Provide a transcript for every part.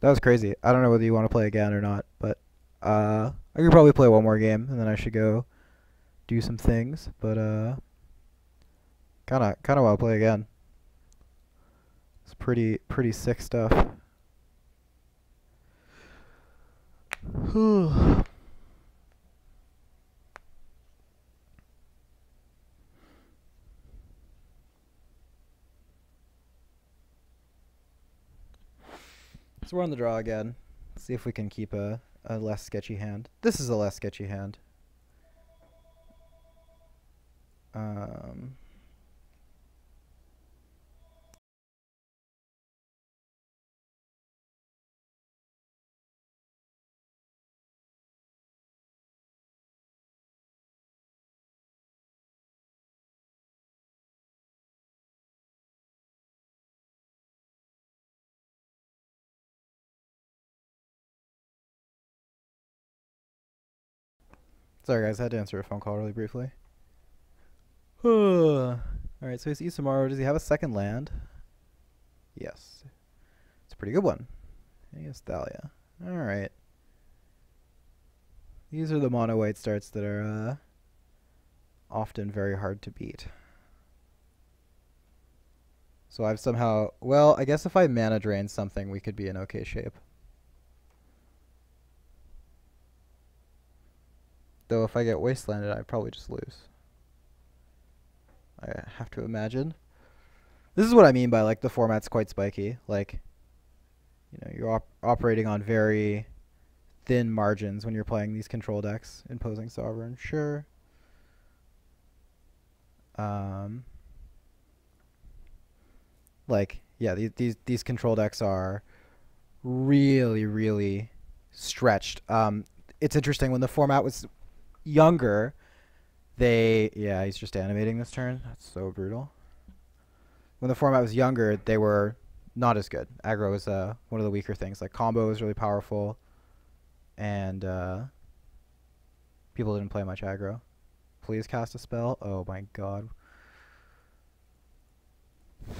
That was crazy. I don't know whether you want to play again or not, but uh, I could probably play one more game and then I should go do some things. But uh, kind of kind of want to play again. It's pretty pretty sick stuff. So we're on the draw again. see if we can keep a, a less sketchy hand. This is a less sketchy hand. Um, Sorry guys, I had to answer a phone call really briefly. Alright, so he's Isamaru. Does he have a second land? Yes. It's a pretty good one. He has Thalia. Alright. These are the mono white starts that are uh, often very hard to beat. So I've somehow... Well, I guess if I mana drain something, we could be in okay shape. Though if I get wastelanded, I'd probably just lose. I have to imagine. This is what I mean by like the format's quite spiky. Like, you know, you're op operating on very thin margins when you're playing these control decks. Imposing Sovereign, sure. Um, like, yeah, these these these control decks are really really stretched. Um, it's interesting when the format was younger, they yeah, he's just animating this turn. That's so brutal. When the format was younger, they were not as good. Aggro was uh, one of the weaker things. Like combo was really powerful, and uh, people didn't play much aggro. Please cast a spell. Oh my god.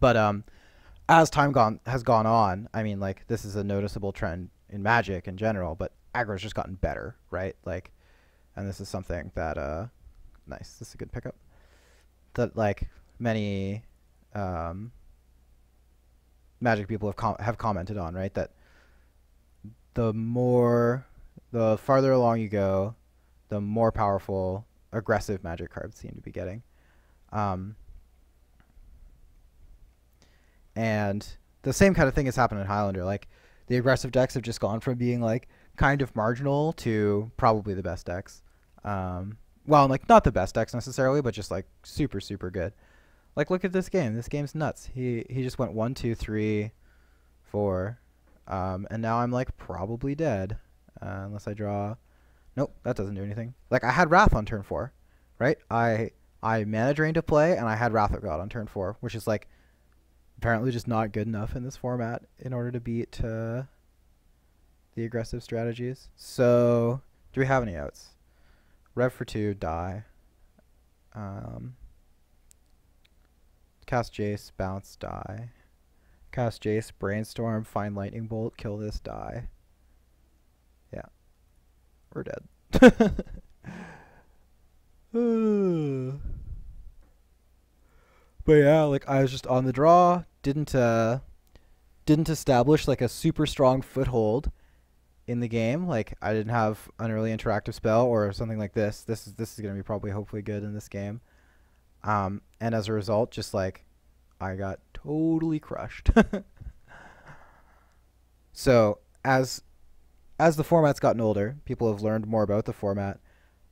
But um, as time gone has gone on, I mean, like this is a noticeable trend in Magic in general, but aggro's just gotten better, right? Like, and this is something that uh, nice. This is a good pickup. That like many um, Magic people have com have commented on, right? That the more, the farther along you go, the more powerful aggressive Magic cards seem to be getting. Um, and the same kind of thing has happened in Highlander. Like the aggressive decks have just gone from being like kind of marginal to probably the best decks. Um, well, like not the best decks necessarily, but just like super super good. Like look at this game. This game's nuts. He he just went one two three, four, um, and now I'm like probably dead uh, unless I draw. Nope, that doesn't do anything. Like I had Wrath on turn four, right? I I mana drain to play, and I had Wrath of God on turn four, which is like apparently just not good enough in this format in order to beat uh, the aggressive strategies. So, do we have any outs? Rev for two, die. Um, cast Jace, bounce, die. Cast Jace, brainstorm, find lightning bolt, kill this, die. Yeah. We're dead. but yeah, like I was just on the draw, didn't uh didn't establish like a super strong foothold in the game. Like I didn't have an early interactive spell or something like this. This is this is gonna be probably hopefully good in this game. Um, and as a result, just like I got totally crushed. so as as the format's gotten older, people have learned more about the format.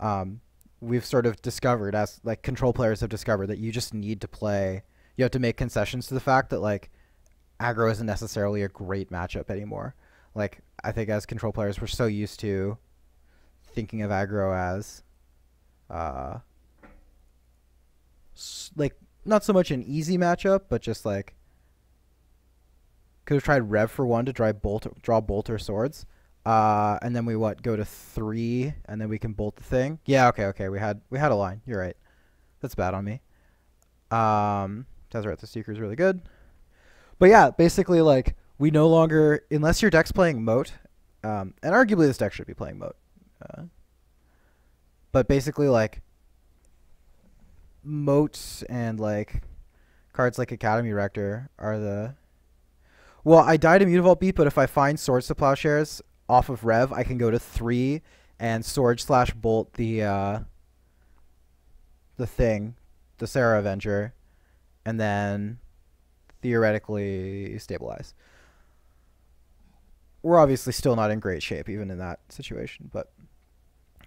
Um, we've sort of discovered as like control players have discovered that you just need to play. You have to make concessions to the fact that like aggro isn't necessarily a great matchup anymore. Like I think as control players, we're so used to thinking of aggro as, uh, like not so much an easy matchup, but just like could have tried rev for one to draw bolt, draw bolt or swords. Uh, and then we what go to three, and then we can bolt the thing. Yeah, okay, okay. We had we had a line. You're right. That's bad on me. Um, Tezzeret the Seeker is really good. But yeah, basically like we no longer, unless your deck's playing Moat, um, and arguably this deck should be playing Moat. Uh, but basically, like, Moats and, like, cards like Academy Rector are the. Well, I died a Mutavault Beat, but if I find Swords to Plowshares off of Rev, I can go to three and Sword slash Bolt the uh, the thing, the Serra Avenger, and then theoretically stabilize. We're obviously still not in great shape, even in that situation, but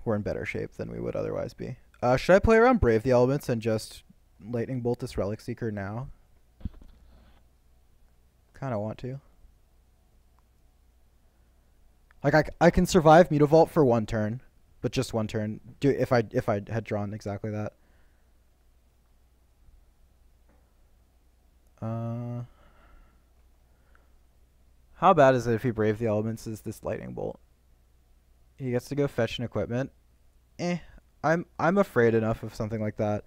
we're in better shape than we would otherwise be. Uh, should I play around Brave the Elements and just Lightning Bolt this Relic Seeker now? Kind of want to. Like I, I can survive Mutavault for one turn, but just one turn. Do if I if I had drawn exactly that. Uh, how bad is it if he brave the elements is this lightning bolt? He gets to go fetch an equipment. Eh, I'm I'm afraid enough of something like that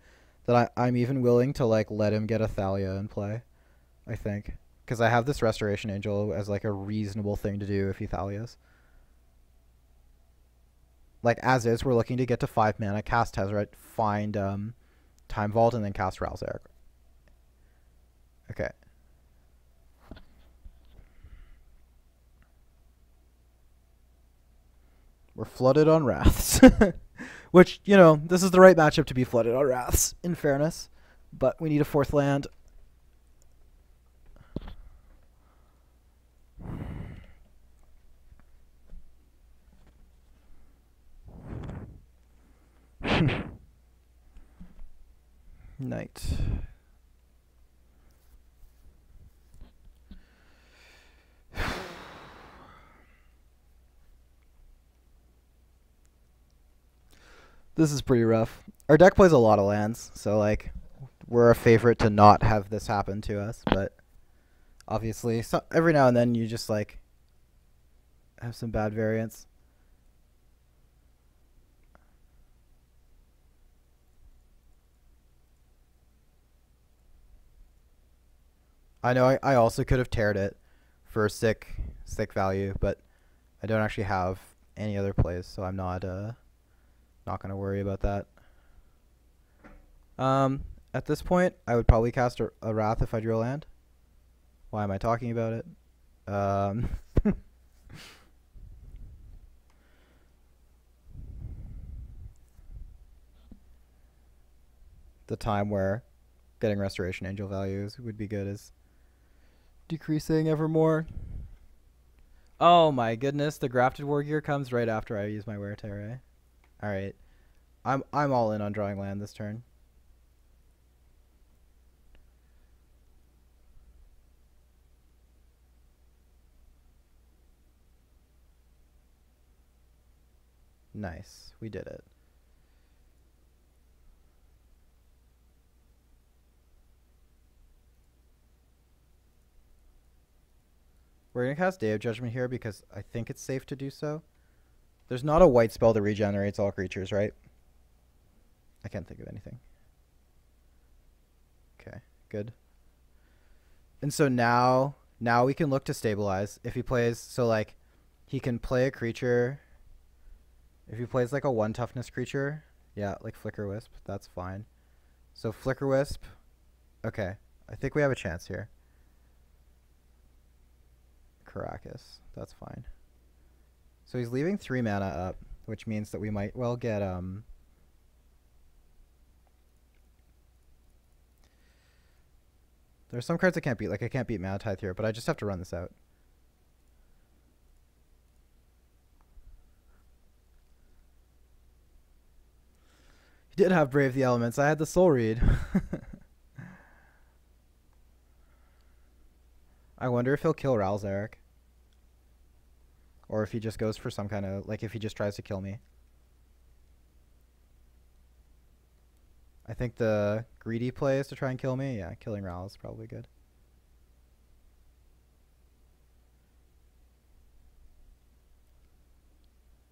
that I I'm even willing to like let him get a Thalia and play. I think because I have this Restoration Angel as like a reasonable thing to do if he Thalias. Like as is, we're looking to get to five mana, cast Tezzeret, find um, Time Vault, and then cast Ral Zarek. Okay. We're flooded on Wraths. Which, you know, this is the right matchup to be flooded on Wraths, in fairness. But we need a fourth land. Knight. this is pretty rough. Our deck plays a lot of lands, so like we're a favorite to not have this happen to us, but obviously so every now and then you just like have some bad variants. I know I, I also could have teared it for sick sick value, but I don't actually have any other plays, so I'm not uh not gonna worry about that. Um, at this point, I would probably cast a, a Wrath if I drew a land. Why am I talking about it? Um, the time where getting Restoration Angel values would be good is decreasing ever more. Oh my goodness, the Grafted Wargear comes right after I use my Wear/Tear. Eh? Alright. I'm I'm all in on drawing land this turn. Nice. We did it. We're going to cast Day of Judgment here because I think it's safe to do so. There's not a white spell that regenerates all creatures, right? I can't think of anything. Okay, good. And so now, now we can look to stabilize. If he plays, so like, he can play a creature. If he plays like a one toughness creature, yeah, like Flickerwisp, that's fine. So Flickerwisp, okay. I think we have a chance here. Karakas, that's fine. So he's leaving three mana up, which means that we might well get um. There are some cards I can't beat, like I can't beat Mana here, but I just have to run this out. He did have Brave the Elements. I had the Soul Read. I wonder if he'll kill Ral Zarek. Or if he just goes for some kind of, like if he just tries to kill me. I think the greedy play is to try and kill me. Yeah, killing Ral is probably good.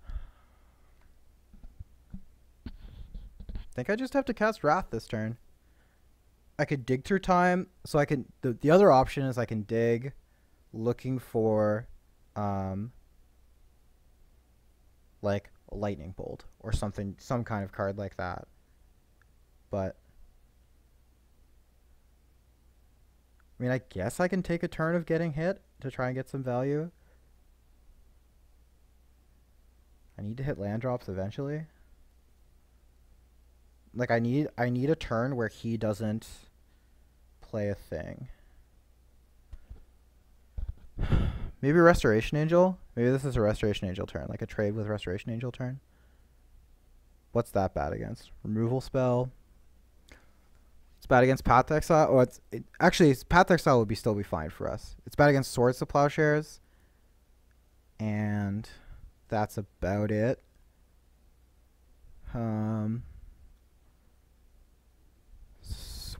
I think I just have to cast Wrath this turn. I could dig through time, so I can. The, the other option is I can dig, looking for um like lightning bolt or something some kind of card like that. But I mean, I guess I can take a turn of getting hit to try and get some value. I need to hit land drops eventually. Like I need I need a turn where he doesn't play a thing. Maybe Restoration Angel? Maybe this is a Restoration Angel turn, like a trade with Restoration Angel turn. What's that bad against? Removal spell. It's bad against Path Exile. Oh, it's it, actually it's Path Exile would be still be fine for us. It's bad against Swords to Plowshares, and that's about it. Um,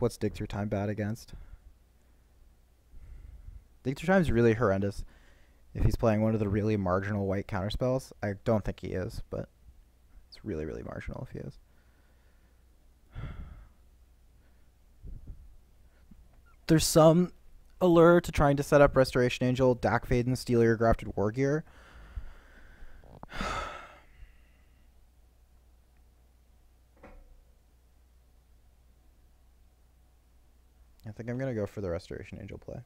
what's Dig Through Time bad against? Dig Through Time is really horrendous if he's playing one of the really marginal white counterspells. I don't think he is, but it's really, really marginal if he is. There's some allure to trying to set up Restoration Angel, Dack Fayden, Steal Grafted Wargear. Think I'm going to go for the Restoration Angel play.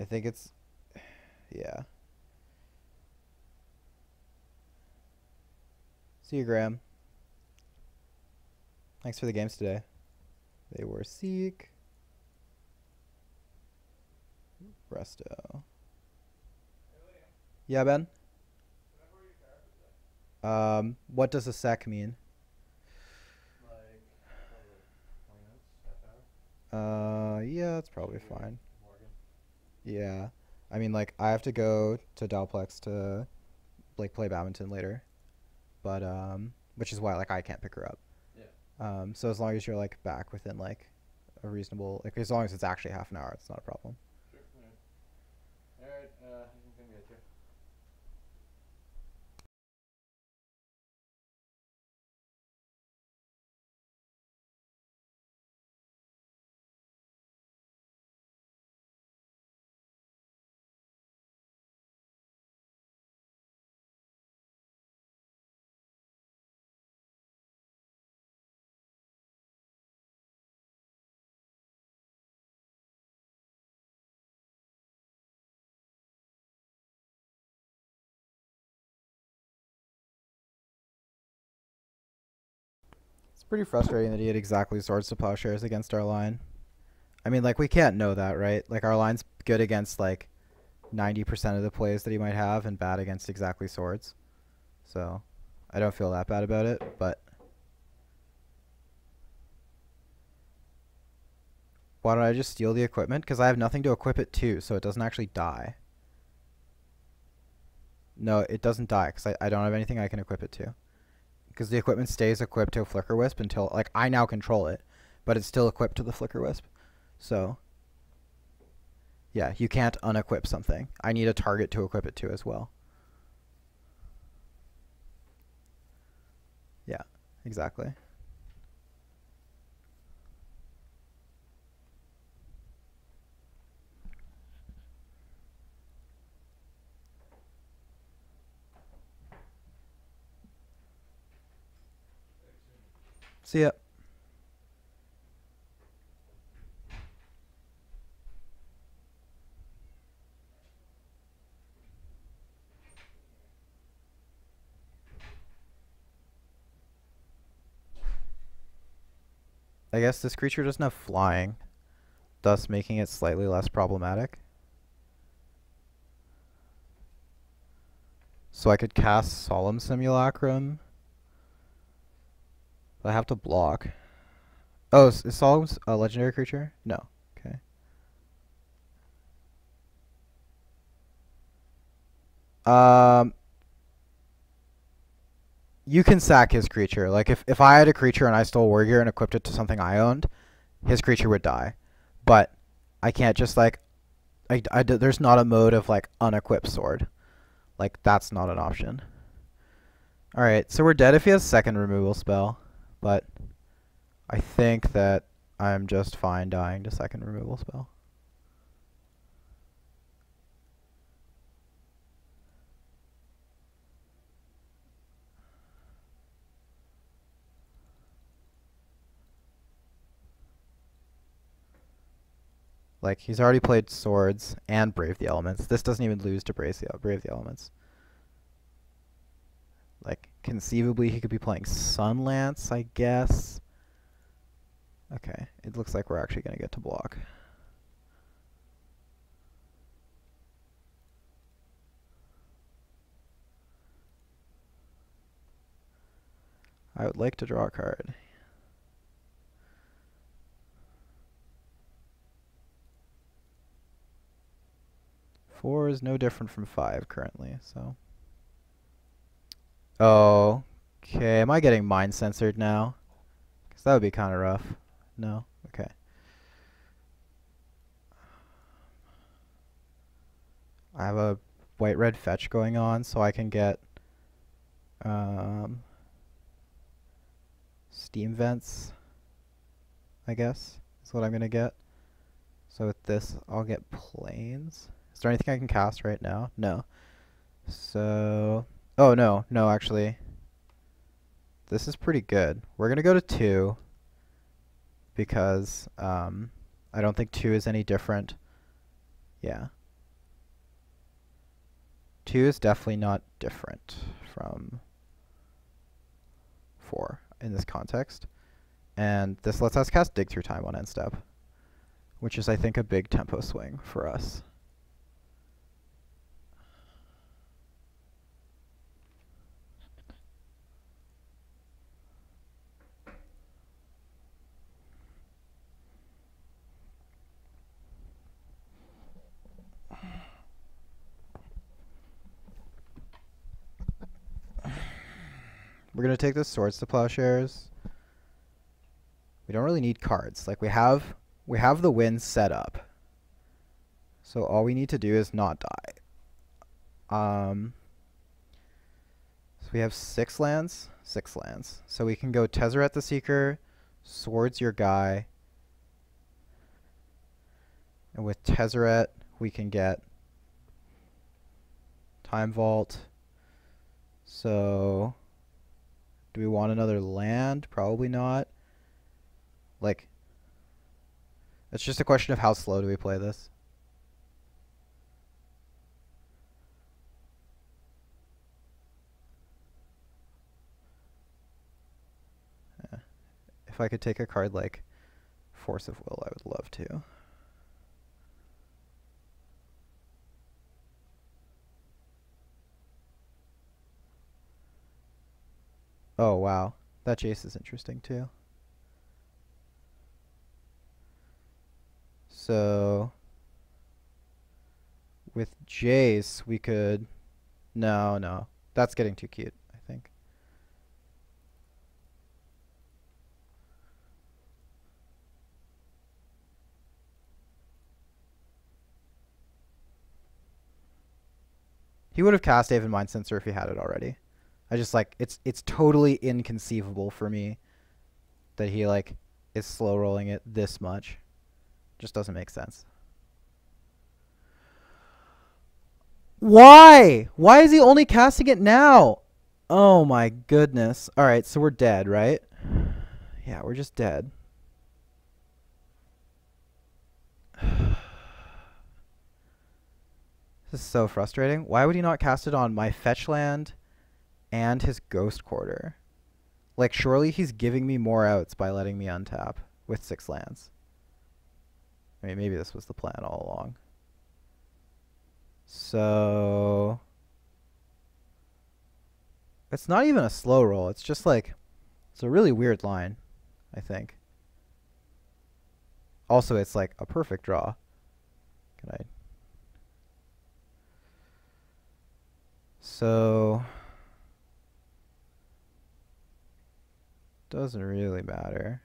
I think it's, yeah. See you, Graham. Thanks for the games today. They were Seek, Resto. Yeah, Ben? Um, what does a sec mean? Uh, yeah, that's probably fine. Yeah. I mean, like, I have to go to Dalplex to, like, play badminton later. But, um, which is why, like, I can't pick her up. Yeah. Um, so as long as you're, like, back within, like, a reasonable, like, as long as it's actually half an hour, it's not a problem. Pretty frustrating that he had exactly swords to plowshares against our line. I mean, like, we can't know that, right? Like, our line's good against, like, 90% of the plays that he might have and bad against exactly swords. So, I don't feel that bad about it, but... Why don't I just steal the equipment? Because I have nothing to equip it to, so it doesn't actually die. No, it doesn't die, because I, I don't have anything I can equip it to because the equipment stays equipped to a flickerwisp until like I now control it, but it's still equipped to the flickerwisp. So yeah, you can't unequip something. I need a target to equip it to as well. Yeah, exactly. See ya. I guess this creature doesn't have flying, thus making it slightly less problematic. So I could cast Solemn Simulacrum. I have to block. Oh, is, Solemn's a legendary creature? No. Okay. Um, you can sack his creature. Like if if I had a creature and I stole Wargear and equipped it to something I owned, his creature would die. But I can't just like, I, I there's not a mode of like unequipped sword. Like that's not an option. Alright, so we're dead if he has second removal spell, but I think that I'm just fine dying to second removal spell. Like he's already played swords and brave the elements. This doesn't even lose to brave the brave the elements. Like conceivably he could be playing Sunlance, I guess. Okay, it looks like we're actually gonna get to block. I would like to draw a card. Four is no different from five currently, so. Oh, okay. Am I getting mind censored now? Because that would be kind of rough. No? Okay. I have a white-red fetch going on, so I can get um, steam vents, I guess, is what I'm going to get. So with this, I'll get Plains. Is there anything I can cast right now? No. So, oh no, no, actually. This is pretty good. We're going to go to 2 because um, I don't think 2 is any different. Yeah. 2 is definitely not different from 4 in this context. And this lets us cast Dig Through Time on end step, which is, I think, a big tempo swing for us. We're gonna take the swords to plowshares. We don't really need cards. Like we have we have the win set up. So all we need to do is not die. Um So we have six lands, six lands. So we can go Tezzeret the Seeker, Swords your guy. And with Tezzeret we can get Time Vault. So do we want another land? Probably not. Like, it's just a question of how slow do we play this. Yeah. If I could take a card like Force of Will, I would love to. Oh, wow. That Jace is interesting too. So with Jace, we could no, no. That's getting too cute, I think. He would have cast Aven Mindcensor if he had it already. I just like it's it's totally inconceivable for me that he like is slow rolling it this much. Just doesn't make sense. Why? Why is he only casting it now? Oh my goodness. All right, so we're dead, right? Yeah, we're just dead. This is so frustrating. Why would he not cast it on my fetch land? And his ghost quarter. Like, surely he's giving me more outs by letting me untap with six lands. I mean, maybe this was the plan all along. So... It's not even a slow roll. It's just like... It's a really weird line, I think. Also, it's like a perfect draw. Can I... So... Doesn't really matter.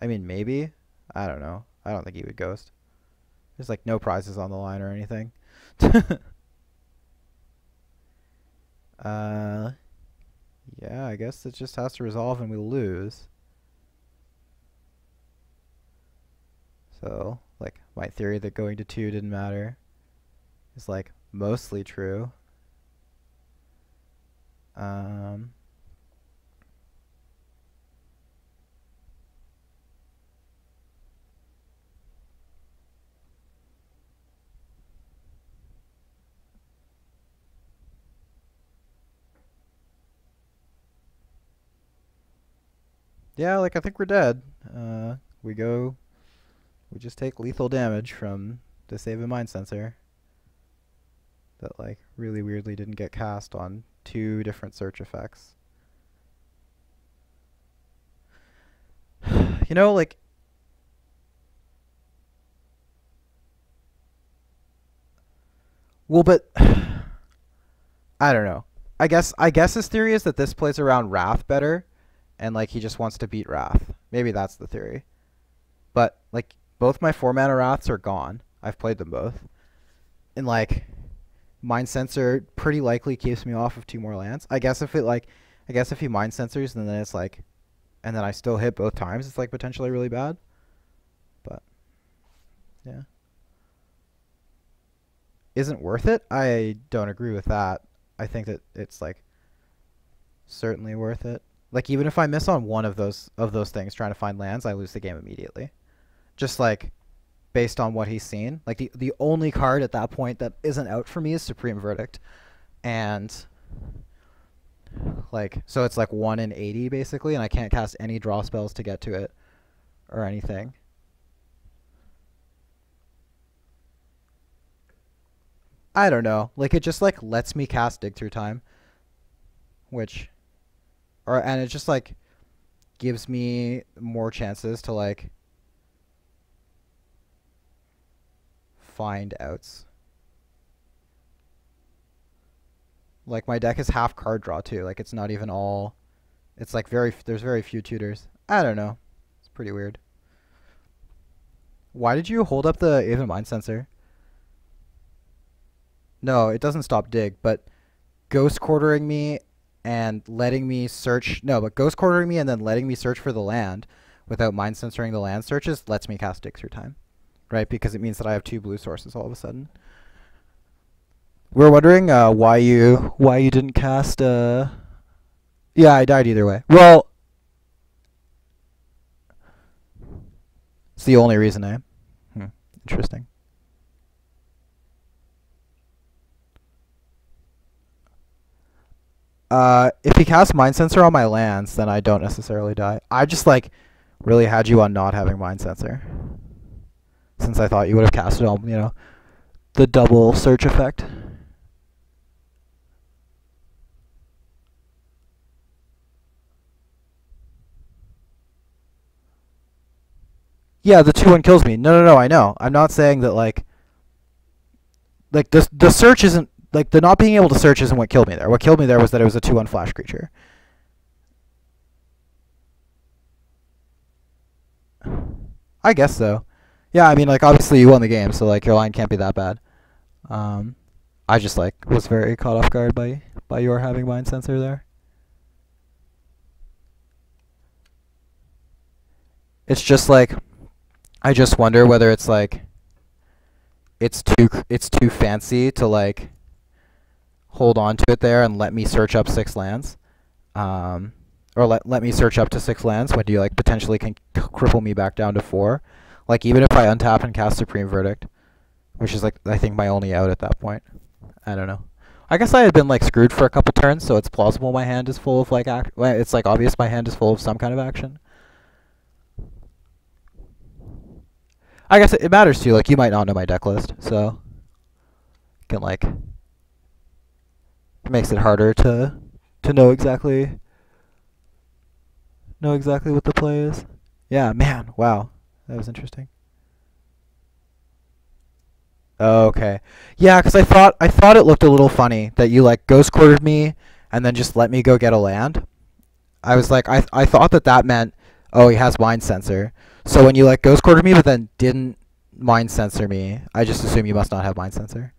I mean, maybe. I don't know. I don't think he would ghost. There's like no prizes on the line or anything. uh, Yeah, I guess it just has to resolve and we lose. So, like, my theory that going to 2 didn't matter is, like, mostly true. Um, yeah, like, I think we're dead. Uh, we go, we just take lethal damage from the Save a Mind Sensor that, like, really weirdly didn't get cast on two different search effects. you know, like Well, but I don't know. I guess I guess his theory is that this plays around Wrath better and like he just wants to beat Wrath. Maybe that's the theory. But like both my four mana Wraths are gone. I've played them both. And like mindcensor pretty likely keeps me off of two more lands. I guess if it like, I guess if he mind sensors and then it's like, and then I still hit both times, it's like potentially really bad. But yeah, isn't worth it. I don't agree with that. I think that it's like certainly worth it. Like even if I miss on one of those of those things trying to find lands, I lose the game immediately. Just like based on what he's seen. Like the the only card at that point that isn't out for me is Supreme Verdict, and like so it's like one in eighty basically, and I can't cast any draw spells to get to it or anything. I don't know. Like it just like lets me cast dig through time, which, or and it just like gives me more chances to like find outs. Like my deck is half card draw too. Like it's not even all. It's like very there's very few tutors. I don't know. It's pretty weird. Why did you hold up the Aven Mindcensor? No, it doesn't stop dig, but ghost quartering me and letting me search no, but ghost quartering me and then letting me search for the land without mind censoring the land searches lets me cast dig through time right? Because it means that I have two blue sources all of a sudden. We're wondering uh, why you why you didn't cast. Uh... Yeah, I died either way. Well, it's the only reason I. Hmm. Interesting. Uh, if he casts Mindcensor on my lands, then I don't necessarily die. I just like really had you on not having Mindcensor since I thought you would have casted on, you know, the double search effect. Yeah, the two one kills me. No, no, no. I know. I'm not saying that like, like the the search isn't like the not being able to search isn't what killed me there. What killed me there was that it was a two one flash creature. I guess so. Yeah, I mean, like obviously you won the game, so like your line can't be that bad. Um, I just like was very caught off guard by by your having mindcensor there. It's just like I just wonder whether it's like it's too it's too fancy to like hold on to it there and let me search up six lands. Um, or let let me search up to six lands when you like potentially can cripple me back down to four. Like even if I untap and cast Supreme Verdict, which is like I think my only out at that point. I don't know. I guess I had been like screwed for a couple turns, so it's plausible my hand is full of like act. It's like obvious my hand is full of some kind of action. I guess it, it matters you. Like you might not know my deck list, so can like makes it harder to to know exactly know exactly what the play is. Yeah, man, wow. That was interesting. Okay. Yeah, because I thought I thought it looked a little funny that you like ghost quartered me and then just let me go get a land. I was like, I I thought that that meant, oh, he has mindcensor. So when you like ghost quartered me, but then didn't mind sensor me, I just assume you must not have mindcensor.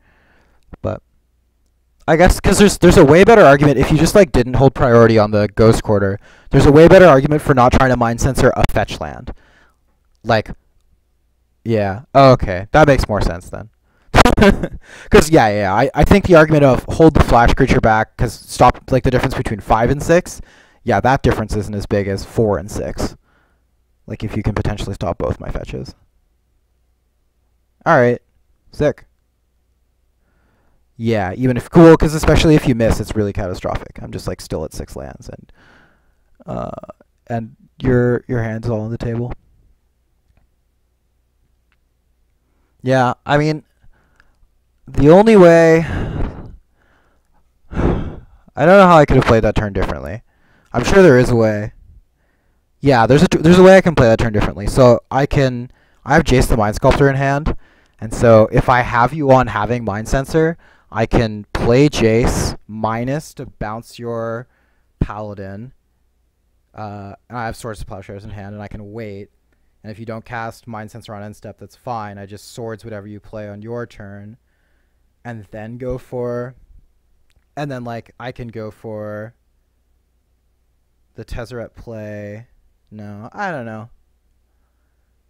I guess because there's there's a way better argument if you just like didn't hold priority on the ghost quarter. There's a way better argument for not trying to mind censor a fetch land. Like, yeah, oh, okay, that makes more sense then. Because yeah, yeah, I I think the argument of hold the flash creature back because stop like the difference between five and six. Yeah, that difference isn't as big as four and six. Like if you can potentially stop both my fetches. All right, sick. Yeah, even if cool, because especially if you miss, it's really catastrophic. I'm just like still at six lands, and uh, and your your hand's all on the table. Yeah, I mean, the only way. I don't know how I could have played that turn differently. I'm sure there is a way. Yeah, there's a there's a way I can play that turn differently. So I can I have Jace the Mind Sculptor in hand, and so if I have you on having Mindcensor, I can play Jace minus to bounce your Paladin. Uh, and I have Swords to Plowshares in hand, and I can wait. And if you don't cast Mindcensor on end step, that's fine. I just swords whatever you play on your turn, and then go for, and then like I can go for the Tezzeret play. No, I don't know.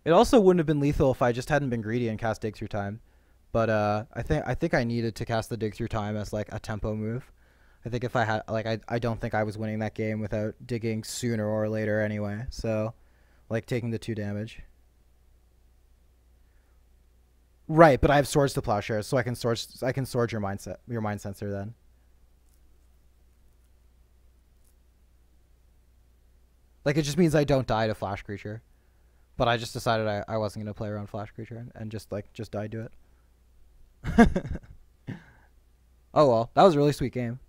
It also wouldn't have been lethal if I just hadn't been greedy and cast Dig Through Time. But uh, I think I think I needed to cast the Dig Through Time as like a tempo move. I think if I had like I I don't think I was winning that game without digging sooner or later anyway. So, like taking the two damage. Right, but I have swords to plowshares, so I can sword I can sword your mindset your mindcensor then. Like it just means I don't die to flash creature. But I just decided I, I wasn't gonna play around flash creature and, and just like just died to it. oh well, that was a really sweet game.